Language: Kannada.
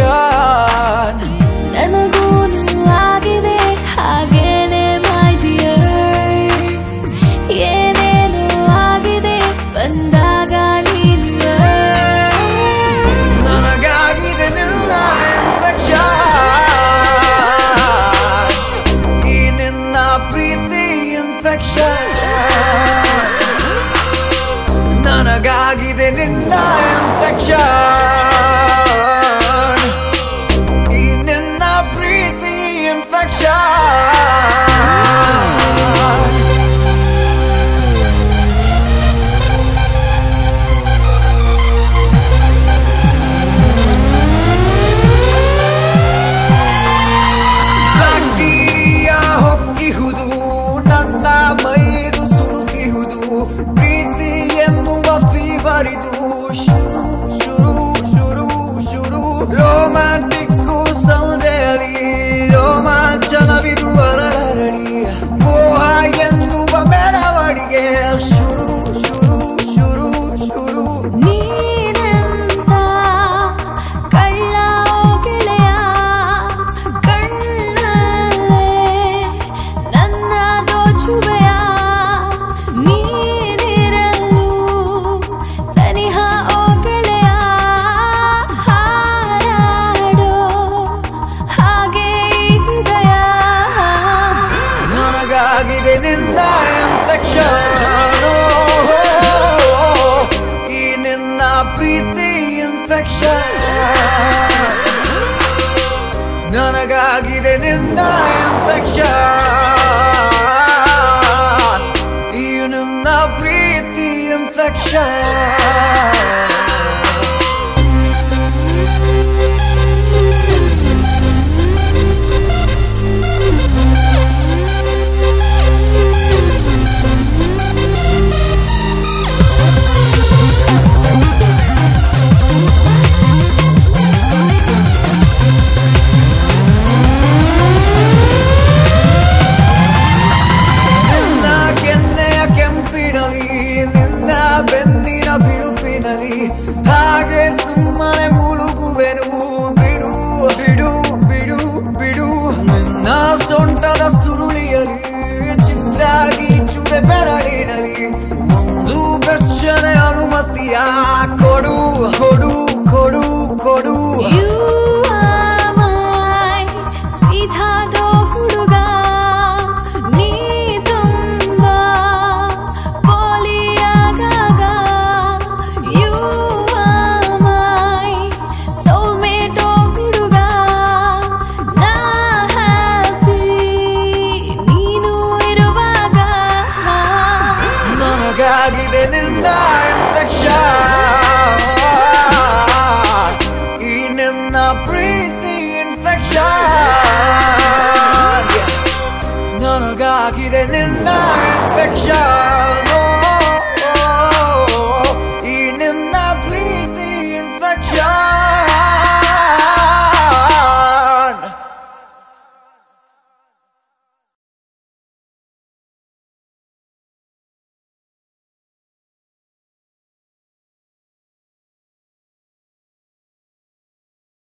emotion ನನಗೂ ಆಗಿದೆ ಹಾಗೇನೆ ಮೈ ಡಿಯರ್ ಏನೇನು ಆಗಿದೆ ಬಂದಾಗ ನೀನಿಯ. ನನಗಾಗಿದೆ ನಿನ್ನ ಇನ್ಫೆಕ್ಷನ್ ಈ ನಿನ್ನ ಪ್ರೀತಿ ಇನ್ಫೆಕ್ಷನ್ ನನಗಾಗಿದೆ ನಿನ್ನ infection getting infection. Now breathe the infection. ముందు పెట్టనే అనుమతియా కొడు కొడు కొడు కొడు gonna go get an infection.